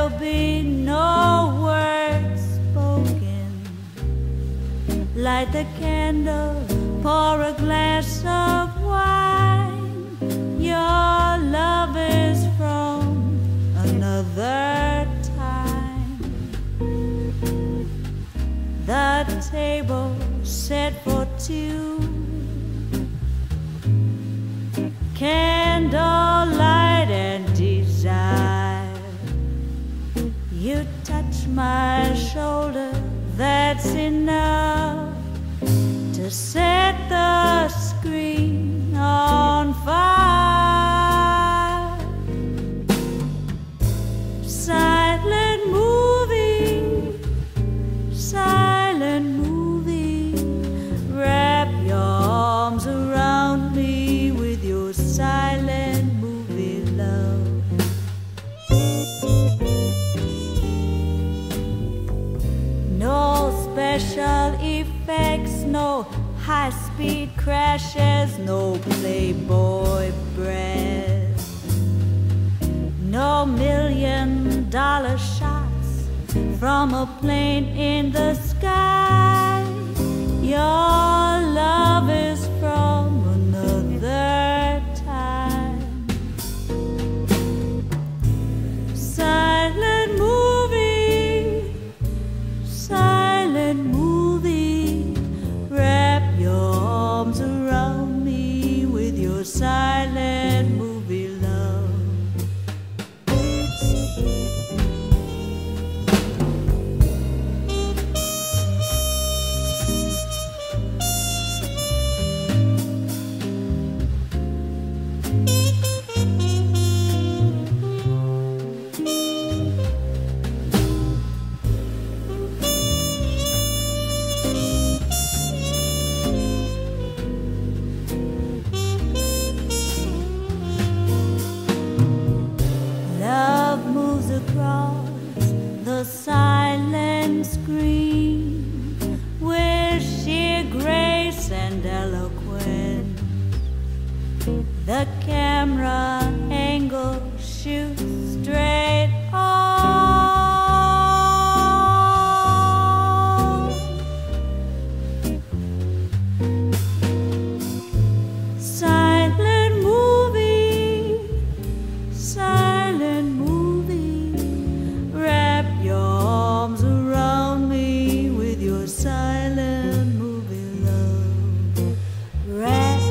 will be no words spoken. Light the candle, pour a glass of wine. Your love is from another time. The table set for two. Enough to set the screen on fire. Special effects, no high speed crashes, no Playboy breath, no million dollar shots from a plane in the sky. Your with sheer grace and eloquence. The camera angle shoots straight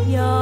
your